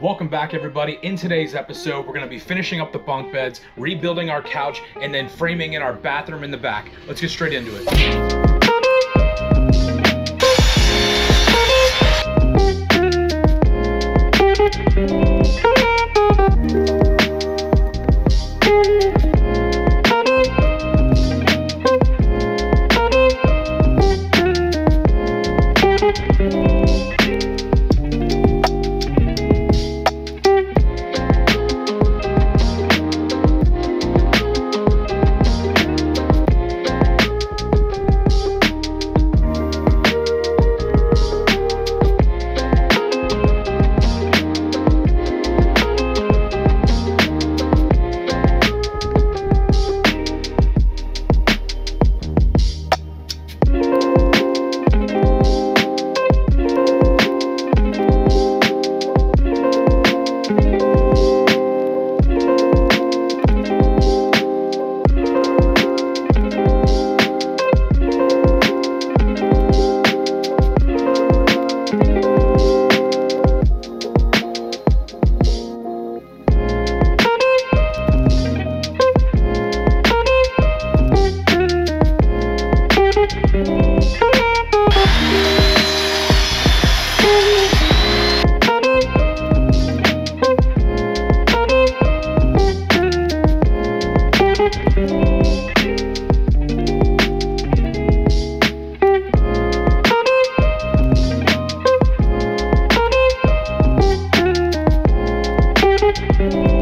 Welcome back, everybody. In today's episode, we're going to be finishing up the bunk beds, rebuilding our couch, and then framing in our bathroom in the back. Let's get straight into it. All right, so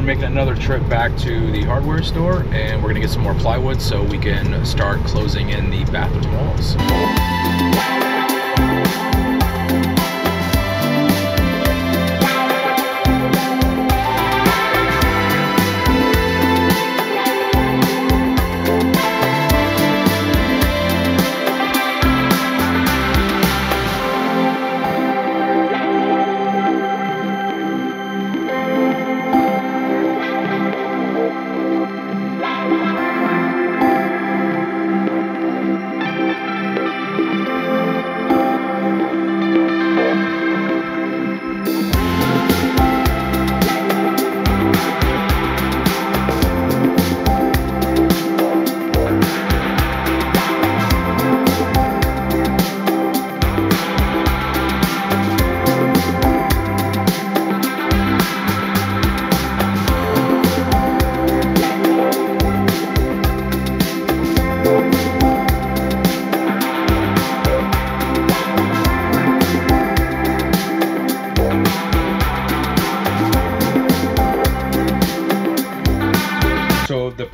we're making another trip back to the hardware store and we're gonna get some more plywood so we can start closing in the bathroom walls.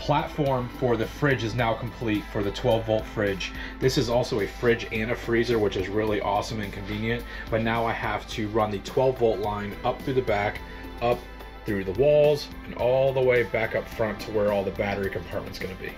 Platform for the fridge is now complete for the 12 volt fridge. This is also a fridge and a freezer, which is really awesome and convenient. But now I have to run the 12 volt line up through the back, up through the walls, and all the way back up front to where all the battery compartment's gonna be.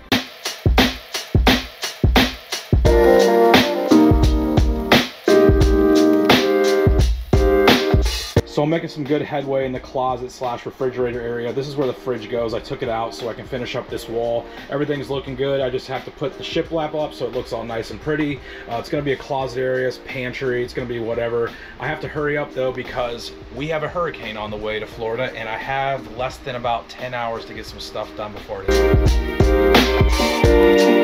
So I'm making some good headway in the closet slash refrigerator area. This is where the fridge goes. I took it out so I can finish up this wall. Everything's looking good. I just have to put the shiplap up so it looks all nice and pretty. Uh, it's gonna be a closet area, it's pantry, it's gonna be whatever. I have to hurry up though because we have a hurricane on the way to Florida and I have less than about 10 hours to get some stuff done before it hits.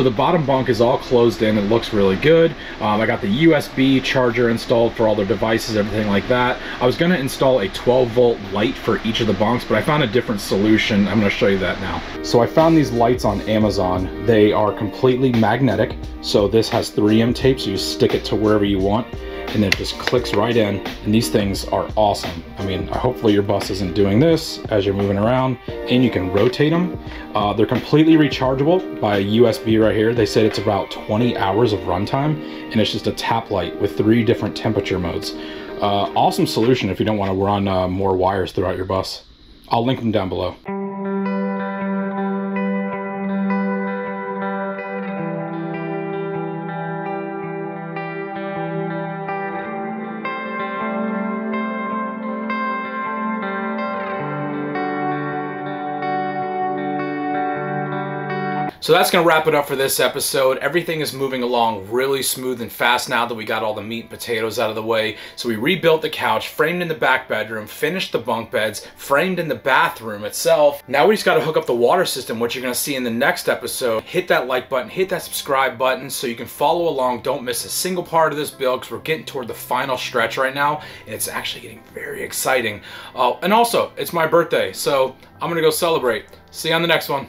So the bottom bunk is all closed in. It looks really good. Um, I got the USB charger installed for all their devices, everything like that. I was gonna install a 12 volt light for each of the bunks, but I found a different solution. I'm gonna show you that now. So I found these lights on Amazon. They are completely magnetic. So this has 3M tape, so you stick it to wherever you want and it just clicks right in. And these things are awesome. I mean hopefully your bus isn't doing this as you're moving around and you can rotate them uh, they're completely rechargeable by usb right here. They said it's about 20 hours of runtime and it's just a tap light with three different temperature modes. Uh, awesome solution if you don't want to run uh, more wires throughout your bus. I'll link them down below So that's going to wrap it up for this episode. Everything is moving along really smooth and fast now that we got all the meat and potatoes out of the way. So we rebuilt the couch, framed in the back bedroom, finished the bunk beds, framed in the bathroom itself. Now we just got to hook up the water system, which you're going to see in the next episode. Hit that like button, hit that subscribe button so you can follow along. Don't miss a single part of this build because we're getting toward the final stretch right now. And it's actually getting very exciting. Oh, and also, it's my birthday, so I'm going to go celebrate. See you on the next one.